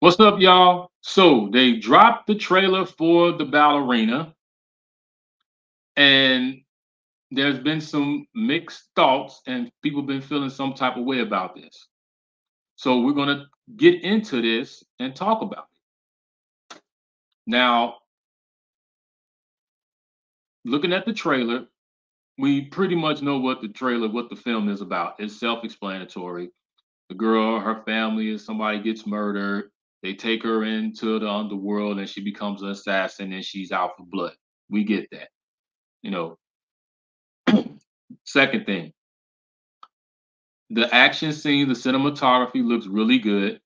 What's up, y'all? So they dropped the trailer for the ballerina, and there's been some mixed thoughts, and people been feeling some type of way about this. So we're gonna get into this and talk about it. Now, looking at the trailer, we pretty much know what the trailer, what the film is about. It's self-explanatory. The girl, her family, is somebody gets murdered they take her into the underworld and she becomes an assassin and she's out for blood. We get that. You know. Second thing, the action scene, the cinematography looks really good.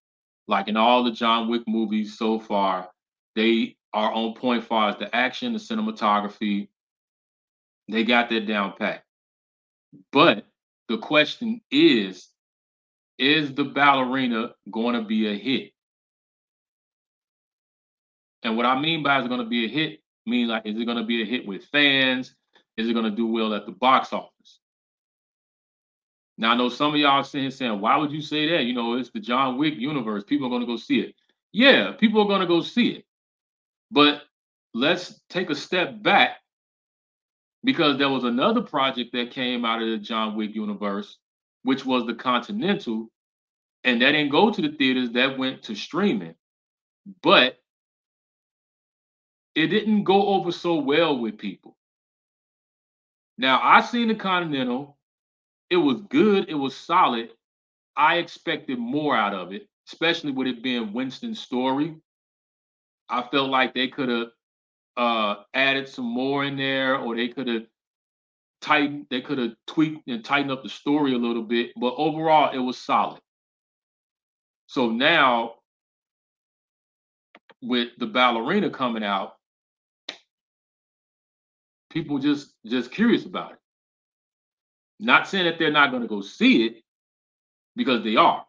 Like in all the John Wick movies so far, they are on point far as the action, the cinematography. They got that down pat. But the question is, is the ballerina going to be a hit? And what I mean by is going to be a hit means like, is it going to be a hit with fans? Is it going to do well at the box office? Now I know some of y'all are sitting saying, why would you say that? You know, it's the John Wick universe. People are going to go see it. Yeah, people are going to go see it. But let's take a step back because there was another project that came out of the John Wick universe, which was the Continental, and that didn't go to the theaters, that went to streaming. But it didn't go over so well with people. Now I seen the Continental. It was good. It was solid. I expected more out of it, especially with it being Winston's story. I felt like they could have uh, added some more in there, or they could have tightened, they could have tweaked and tightened up the story a little bit. But overall, it was solid. So now, with the ballerina coming out, people just just curious about it. Not saying that they're not going to go see it because they are.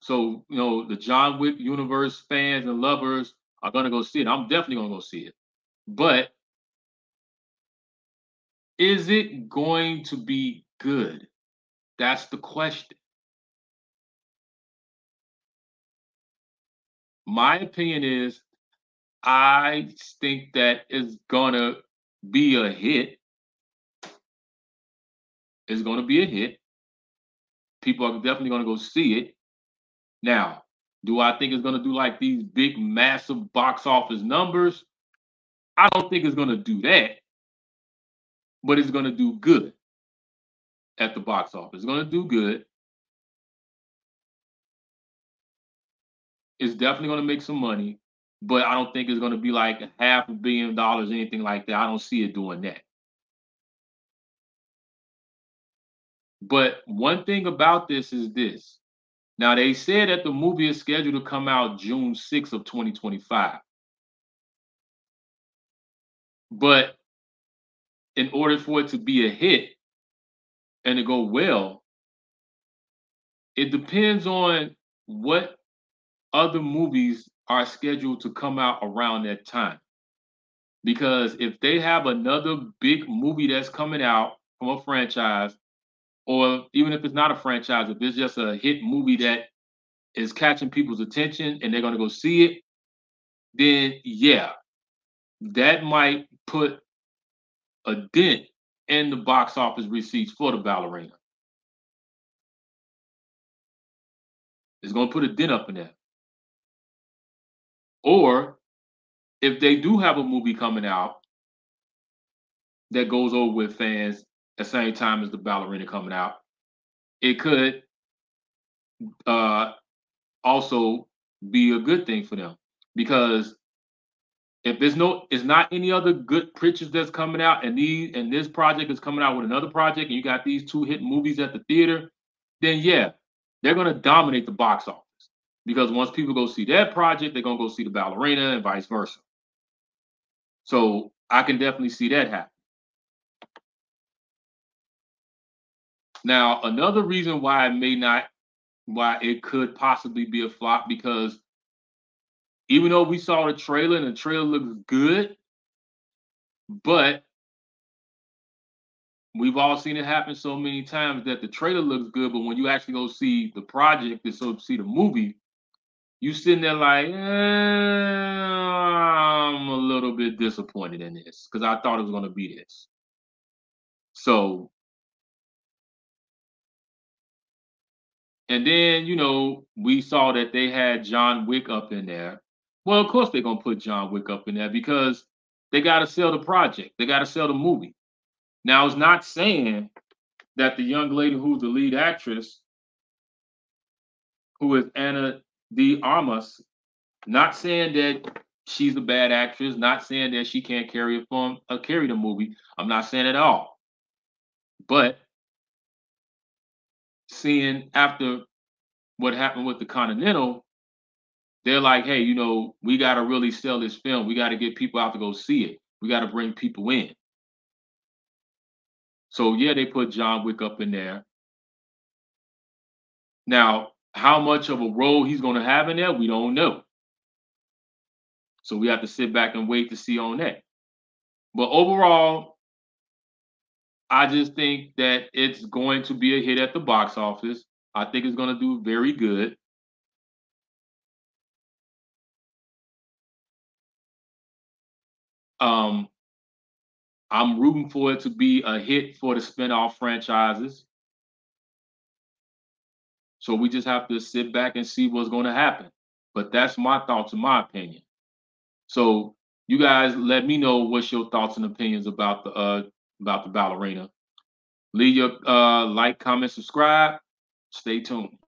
So, you know, the John Wick universe fans and lovers are going to go see it. I'm definitely going to go see it. But is it going to be good? That's the question. My opinion is I think that it's going to be a hit. It's going to be a hit. People are definitely going to go see it. Now, do I think it's going to do like these big, massive box office numbers? I don't think it's going to do that, but it's going to do good at the box office. It's going to do good. It's definitely going to make some money but I don't think it's going to be like half a billion dollars, anything like that. I don't see it doing that. But one thing about this is this. Now they said that the movie is scheduled to come out June 6th of 2025. But in order for it to be a hit and to go well, it depends on what other movies are scheduled to come out around that time. Because if they have another big movie that's coming out from a franchise, or even if it's not a franchise, if it's just a hit movie that is catching people's attention and they're going to go see it, then yeah, that might put a dent in the box office receipts for the ballerina. It's going to put a dent up in that. Or if they do have a movie coming out that goes over with fans at the same time as the ballerina coming out, it could uh, also be a good thing for them. Because if there's no it's not any other good pictures that's coming out and these and this project is coming out with another project and you got these two hit movies at the theater then yeah they're going to dominate the box office because once people go see that project, they're gonna go see the ballerina and vice versa. So I can definitely see that happen. Now, another reason why it may not, why it could possibly be a flop, because even though we saw the trailer and the trailer looks good, but we've all seen it happen so many times that the trailer looks good, but when you actually go see the project and so see the movie, you sitting there like, eh, I'm a little bit disappointed in this because I thought it was going to be this. So, and then you know we saw that they had John Wick up in there. Well, of course they're gonna put John Wick up in there because they got to sell the project. They got to sell the movie. Now, it's not saying that the young lady who's the lead actress, who is Ana de Armas, not saying that she's a bad actress, not saying that she can't carry a film, uh, carry the movie. I'm not saying at all. But seeing after what happened with the Continental, they're like, hey, you know, we got to really sell this film. We got to get people out to go see it. We got to bring people in. So yeah, they put John Wick up in there. Now, how much of a role he's going to have in there, we don't know. So we have to sit back and wait to see on that. But overall, I just think that it's going to be a hit at the box office. I think it's going to do very good. Um, I'm rooting for it to be a hit for the spinoff franchises. So we just have to sit back and see what's going to happen. But that's my thoughts and my opinion. So you guys let me know what's your thoughts and opinions about the uh about the ballerina. Leave your uh like, comment, subscribe. Stay tuned.